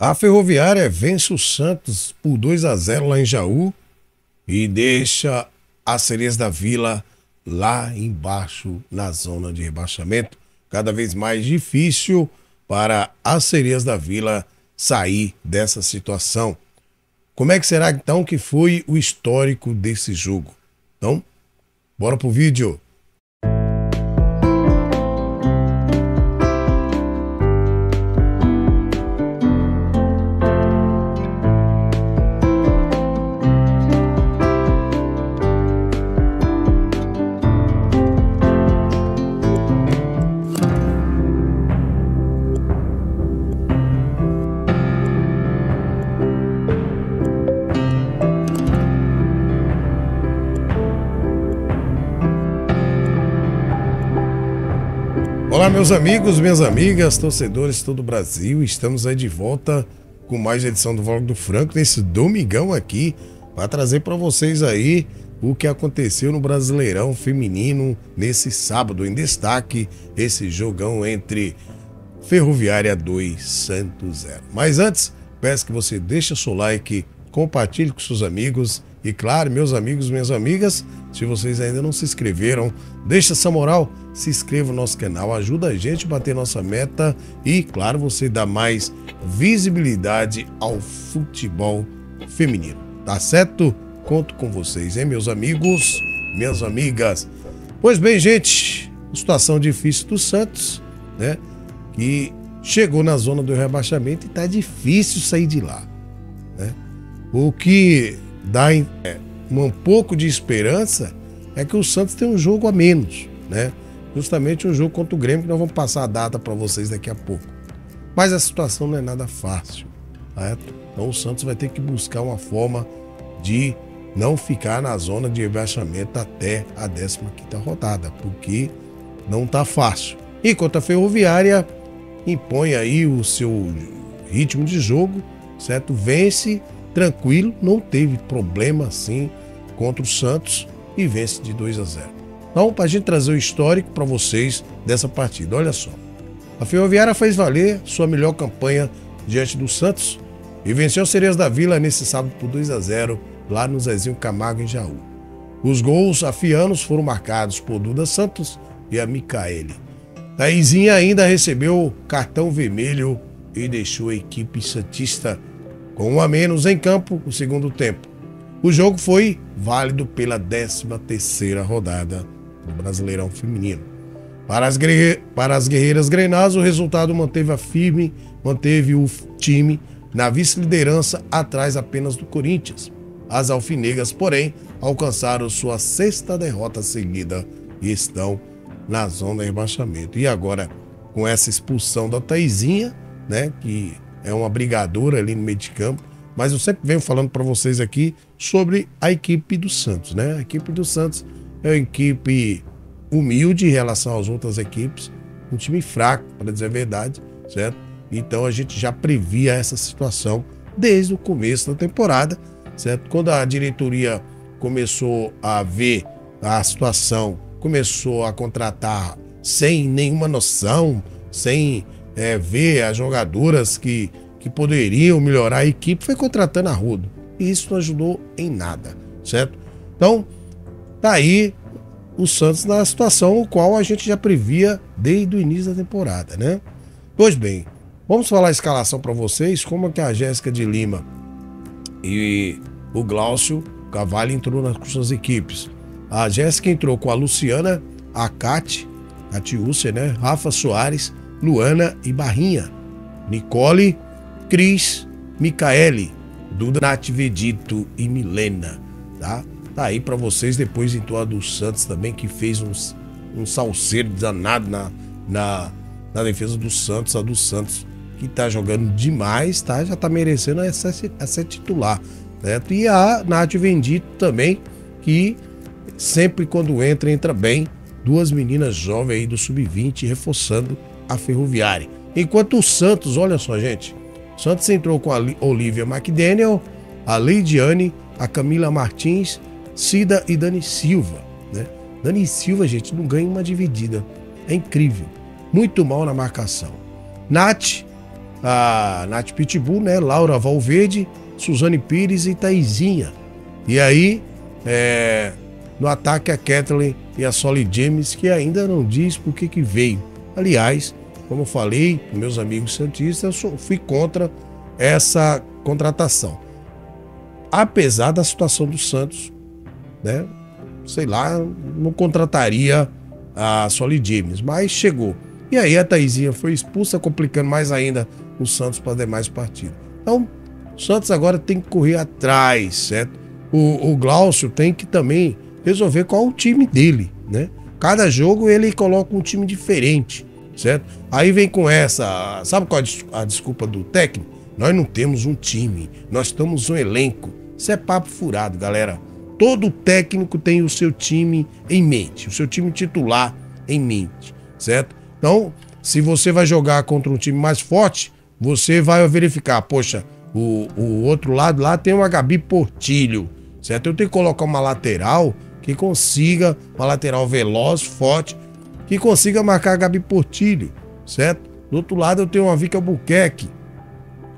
A Ferroviária vence o Santos por 2 a 0 lá em Jaú e deixa as Sereias da Vila lá embaixo na zona de rebaixamento. Cada vez mais difícil para as Sereias da Vila sair dessa situação. Como é que será então que foi o histórico desse jogo? Então, bora pro vídeo. Olá, meus amigos, minhas amigas, torcedores de todo o Brasil. Estamos aí de volta com mais edição do Vlog do Franco nesse domingão aqui para trazer para vocês aí o que aconteceu no Brasileirão Feminino nesse sábado em destaque esse jogão entre Ferroviária 2 Santos 0. Mas antes, peço que você deixe seu like, compartilhe com seus amigos e claro, meus amigos, minhas amigas, se vocês ainda não se inscreveram, deixa essa moral, se inscreva no nosso canal, ajuda a gente a bater nossa meta e, claro, você dá mais visibilidade ao futebol feminino. Tá certo? Conto com vocês, hein, meus amigos, minhas amigas. Pois bem, gente, situação difícil do Santos, né? Que chegou na zona do rebaixamento e tá difícil sair de lá, né? O que dá é, um pouco de esperança é que o Santos tem um jogo a menos, né? Justamente um jogo contra o Grêmio que nós vamos passar a data para vocês daqui a pouco. Mas a situação não é nada fácil, certo? Então o Santos vai ter que buscar uma forma de não ficar na zona de rebaixamento até a 15ª rodada, porque não tá fácil. Enquanto a Ferroviária impõe aí o seu ritmo de jogo, certo? Vence tranquilo, não teve problema assim contra o Santos e vence de 2 a 0. Então, para a gente trazer o histórico para vocês dessa partida, olha só. A Ferroviária fez valer sua melhor campanha diante do Santos e venceu os Sereias da Vila nesse sábado por 2 a 0 lá no Zezinho Camargo em Jaú. Os gols afianos foram marcados por Duda Santos e a Micaele. Taizinha ainda recebeu cartão vermelho e deixou a equipe santista com um a menos em campo no segundo tempo. O jogo foi válido pela 13ª rodada do Brasileirão Feminino. Para as, para as guerreiras grenas, o resultado manteve a firme, manteve o time na vice-liderança atrás apenas do Corinthians. As alfinegas, porém, alcançaram sua sexta derrota seguida e estão na zona de rebaixamento. E agora, com essa expulsão da Taizinha, né, que é uma brigadora ali no meio de campo. Mas eu sempre venho falando para vocês aqui sobre a equipe do Santos, né? A equipe do Santos é uma equipe humilde em relação às outras equipes, um time fraco, para dizer a verdade, certo? Então a gente já previa essa situação desde o começo da temporada, certo? Quando a diretoria começou a ver a situação, começou a contratar sem nenhuma noção, sem é, ver as jogadoras que, que poderiam melhorar a equipe, foi contratando a Rudo. E isso não ajudou em nada, certo? Então, tá aí o Santos na situação o qual a gente já previa desde o início da temporada, né? Pois bem, vamos falar a escalação para vocês, como é que a Jéssica de Lima e o Glaucio Cavalho entrou nas suas equipes. A Jéssica entrou com a Luciana, a Cate, a Tiúcia, né? Rafa Soares, Luana e Barrinha, Nicole, Cris, Micaele, Duda, Nath Vedito e Milena, tá? Tá aí para vocês, depois entrou a do Santos também, que fez uns, um salseiro danado na, na, na defesa do Santos, a do Santos, que tá jogando demais, tá? Já tá merecendo essa, essa titular, né? E a Nath Vendito também, que sempre quando entra, entra bem. Duas meninas jovens aí do Sub-20, reforçando a Ferroviária. Enquanto o Santos, olha só, gente. Santos entrou com a Olivia McDaniel, a Leidiane, a Camila Martins, Cida e Dani Silva. Né? Dani Silva, gente, não ganha uma dividida. É incrível. Muito mal na marcação. Nath a Nath Pitbull, né? Laura Valverde, Suzane Pires e Taizinha. E aí, é, no ataque a Kathleen e a Solly James, que ainda não diz por que que veio. Aliás, como eu falei, meus amigos santistas, eu fui contra essa contratação. Apesar da situação do Santos, né? Sei lá, não contrataria a Solly James, mas chegou. E aí a Taizinha foi expulsa, complicando mais ainda o Santos para demais partidas. Então, o Santos agora tem que correr atrás, certo? O, o Glaucio tem que também resolver qual o time dele, né? Cada jogo ele coloca um time diferente, certo? Aí vem com essa, sabe qual é a desculpa do técnico? Nós não temos um time, nós temos um elenco. Isso é papo furado, galera. Todo técnico tem o seu time em mente, o seu time titular em mente, certo? Então, se você vai jogar contra um time mais forte, você vai verificar, poxa, o, o outro lado lá tem uma Gabi Portilho, certo? Eu tenho que colocar uma lateral que consiga, uma lateral veloz, forte, que consiga marcar a Gabi Portilho, certo? Do outro lado eu tenho uma Vika Buqueque.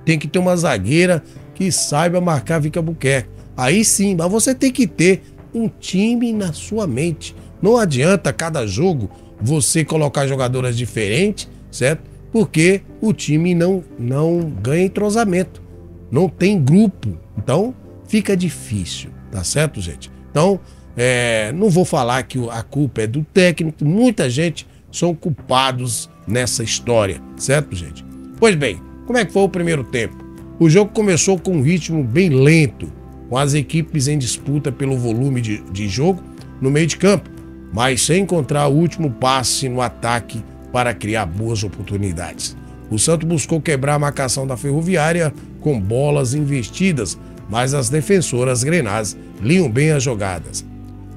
Tem que ter uma zagueira que saiba marcar a Vika Buqueque. Aí sim, mas você tem que ter um time na sua mente. Não adianta cada jogo você colocar jogadoras diferentes, certo? Porque o time não, não ganha entrosamento, não tem grupo. Então fica difícil, tá certo, gente? Então, é, não vou falar que a culpa é do técnico, muita gente são culpados nessa história, certo, gente? Pois bem, como é que foi o primeiro tempo? O jogo começou com um ritmo bem lento, com as equipes em disputa pelo volume de, de jogo no meio de campo mas sem encontrar o último passe no ataque para criar boas oportunidades. O Santos buscou quebrar a marcação da Ferroviária com bolas investidas, mas as defensoras grenás liam bem as jogadas.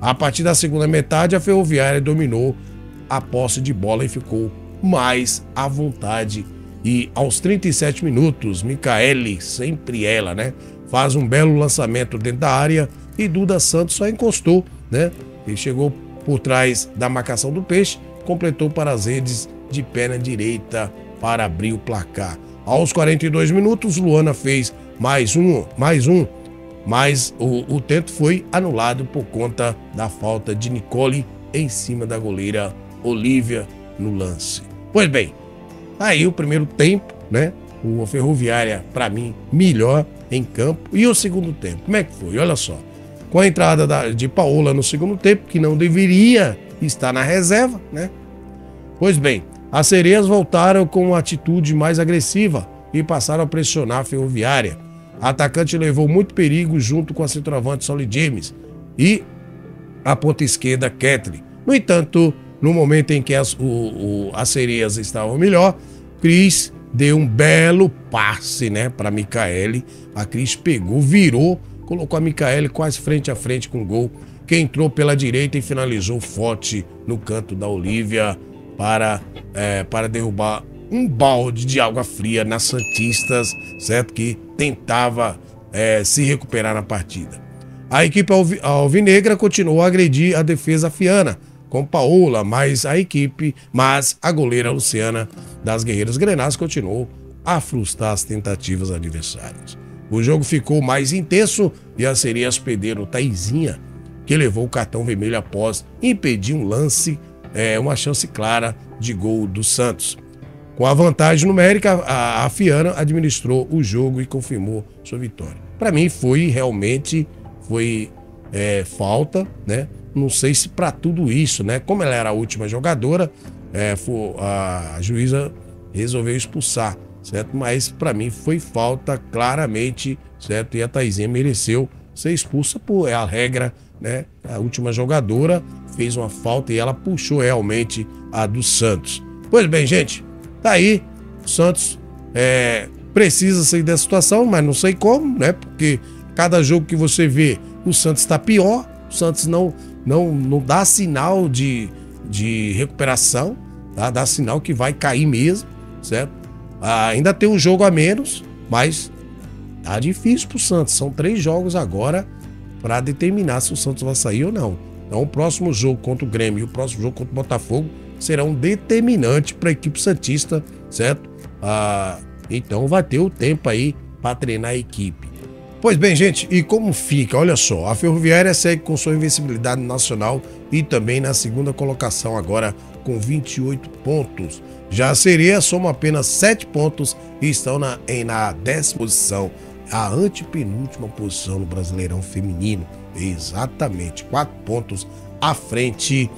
A partir da segunda metade, a Ferroviária dominou a posse de bola e ficou mais à vontade. E aos 37 minutos, Micaele, sempre ela, né? Faz um belo lançamento dentro da área e Duda Santos só encostou, né? E chegou por trás da marcação do peixe, completou para as redes de perna direita para abrir o placar. Aos 42 minutos, Luana fez mais um, mais um, mas o, o tento foi anulado por conta da falta de Nicole em cima da goleira Olivia no lance. Pois bem, aí o primeiro tempo, né? O Ferroviária, para mim, melhor em campo. E o segundo tempo, como é que foi? Olha só com a entrada da, de Paola no segundo tempo, que não deveria estar na reserva, né? Pois bem, as sereias voltaram com uma atitude mais agressiva e passaram a pressionar a ferroviária. Atacante levou muito perigo junto com a centroavante Solly James e a ponta esquerda Kathleen. No entanto, no momento em que as, o, o, as sereias estavam melhor, Cris deu um belo passe né, para Micaele. A Cris pegou, virou colocou a Micaele quase frente a frente com o gol, que entrou pela direita e finalizou forte no canto da Olívia para, é, para derrubar um balde de água fria nas Santistas, certo? Que tentava é, se recuperar na partida. A equipe alvinegra continuou a agredir a defesa fiana, com Paola, mas a equipe, mas a goleira Luciana das Guerreiras Grenás continuou a frustrar as tentativas adversárias. O jogo ficou mais intenso e as serias perderam Taizinha, que levou o cartão vermelho após impedir um lance, é, uma chance clara de gol do Santos. Com a vantagem numérica, a, a Fiana administrou o jogo e confirmou sua vitória. Para mim foi realmente foi é, falta, né? Não sei se para tudo isso, né? Como ela era a última jogadora, é, foi, a, a juíza resolveu expulsar certo? Mas para mim foi falta claramente, certo? E a Taizinha mereceu ser expulsa por é a regra, né? A última jogadora fez uma falta e ela puxou realmente a do Santos. Pois bem, gente, tá aí. O Santos é, precisa sair dessa situação, mas não sei como, né? Porque cada jogo que você vê, o Santos está pior. O Santos não, não, não dá sinal de, de recuperação, tá? dá sinal que vai cair mesmo, certo? Ah, ainda tem um jogo a menos, mas tá difícil pro Santos. São três jogos agora para determinar se o Santos vai sair ou não. Então, o próximo jogo contra o Grêmio e o próximo jogo contra o Botafogo serão determinantes para a equipe Santista, certo? Ah, Então vai ter o tempo aí para treinar a equipe. Pois bem, gente, e como fica? Olha só, a Ferroviária segue com sua invencibilidade nacional e também na segunda colocação agora com 28 pontos. Já a Sereia soma apenas 7 pontos e estão na, em, na décima posição, a antepenúltima posição no Brasileirão Feminino. Exatamente, 4 pontos à frente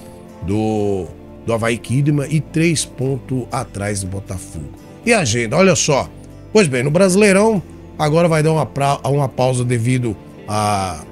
do, do Havaí Kidman e 3 pontos atrás do Botafogo. E a agenda, olha só. Pois bem, no Brasileirão agora vai dar uma, pra, uma pausa devido a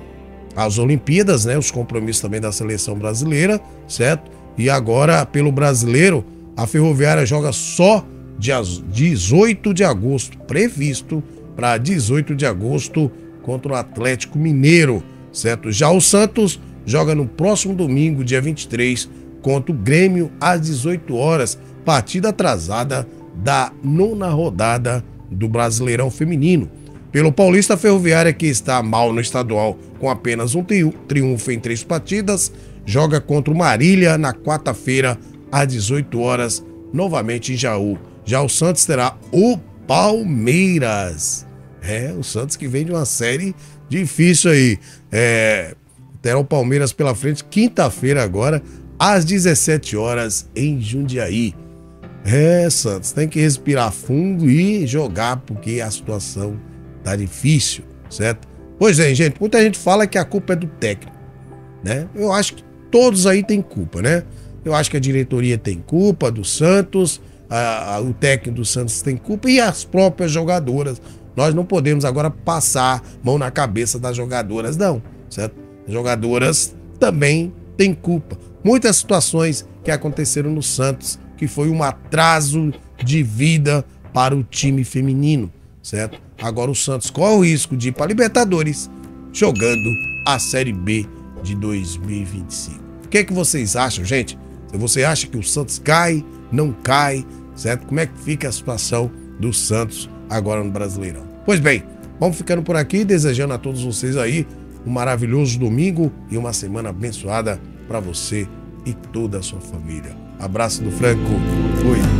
as Olimpíadas, né? Os compromissos também da seleção brasileira, certo? E agora, pelo brasileiro, a Ferroviária joga só dia 18 de agosto, previsto para 18 de agosto contra o Atlético Mineiro, certo? Já o Santos joga no próximo domingo, dia 23, contra o Grêmio às 18 horas, partida atrasada da nona rodada do Brasileirão Feminino. Pelo Paulista Ferroviária, que está mal no estadual com apenas um triunfo em três partidas, joga contra o Marília na quarta-feira, às 18 horas, novamente em Jaú. Já o Santos terá o Palmeiras. É, o Santos que vem de uma série difícil aí. É, terá o Palmeiras pela frente, quinta-feira agora, às 17 horas, em Jundiaí. É, Santos, tem que respirar fundo e jogar, porque a situação tá difícil, certo? Pois é, gente, muita gente fala que a culpa é do técnico, né? Eu acho que todos aí têm culpa, né? Eu acho que a diretoria tem culpa do Santos, a, a, o técnico do Santos tem culpa e as próprias jogadoras. Nós não podemos agora passar mão na cabeça das jogadoras, não, certo? As jogadoras também têm culpa. Muitas situações que aconteceram no Santos, que foi um atraso de vida para o time feminino, certo? Agora o Santos corre o risco de ir para Libertadores jogando a Série B de 2025. O que, é que vocês acham, gente? Se você acha que o Santos cai, não cai, certo? Como é que fica a situação do Santos agora no Brasileirão? Pois bem, vamos ficando por aqui, desejando a todos vocês aí um maravilhoso domingo e uma semana abençoada para você e toda a sua família. Abraço do Franco. Fui.